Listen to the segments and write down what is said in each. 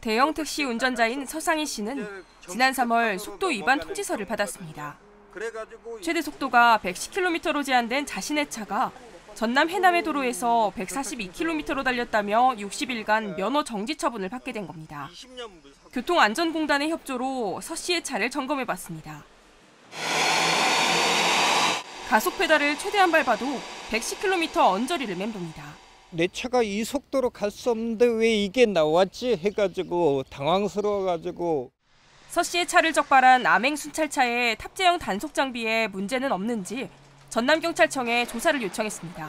대형 택시 운전자인 서상희 씨는 지난 3월 속도 위반 통지서를 받았습니다. 최대 속도가 110km로 제한된 자신의 차가 전남 해남의 도로에서 142km로 달렸다며 60일간 면허 정지 처분을 받게 된 겁니다. 교통안전공단의 협조로 서 씨의 차를 점검해 봤습니다. 가속 페달을 최대한 밟아도 110km 언저리를 맴돕니다. 내 차가 이 속도로 갈 수 없는데 왜 이게 나왔지 해가지고 당황스러워가지고 서 씨의 차를 적발한 암행 순찰차의 탑재형 단속 장비에 문제는 없는지 전남경찰청에 조사를 요청했습니다.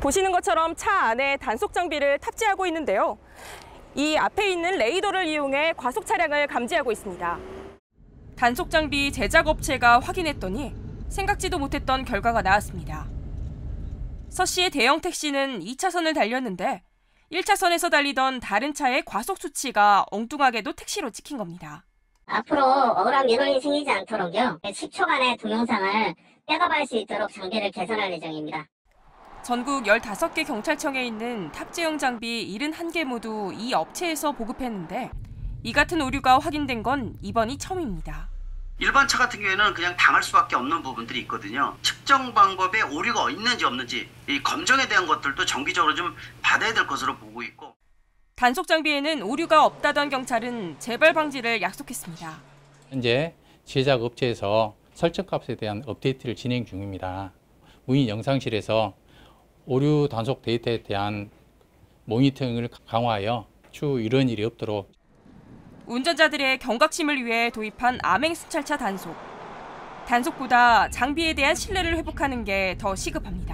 보시는 것처럼 차 안에 단속 장비를 탑재하고 있는데요. 이 앞에 있는 레이더를 이용해 과속 차량을 감지하고 있습니다. 단속 장비 제작 업체가 확인했더니 생각지도 못했던 결과가 나왔습니다. 서 씨의 대형 택시는 2차선을 달렸는데 1차선에서 달리던 다른 차의 과속 수치가 엉뚱하게도 택시로 찍힌 겁니다. 앞으로 억울한 민원이 생기지 않도록요. 10초간의 동영상을 백업할 수 있도록 장비를 개선할 예정입니다. 전국 15개 경찰청에 있는 탑재용 장비 71개 모두 이 업체에서 보급했는데 이 같은 오류가 확인된 건 이번이 처음입니다. 일반 차 같은 경우에는 그냥 당할 수밖에 없는 부분들이 있거든요. 측정 방법에 오류가 있는지 없는지 이 검정에 대한 것들도 정기적으로 좀 받아야 될 것으로 보고 있고 단속 장비에는 오류가 없다던 경찰은 재발 방지를 약속했습니다. 현재 제작 업체에서 설정 값에 대한 업데이트를 진행 중입니다. 무인 영상실에서 오류 단속 데이터에 대한 모니터링을 강화하여 추후 이런 일이 없도록 운전자들의 경각심을 위해 도입한 암행 순찰차 단속. 단속보다 장비에 대한 신뢰를 회복하는 게 더 시급합니다.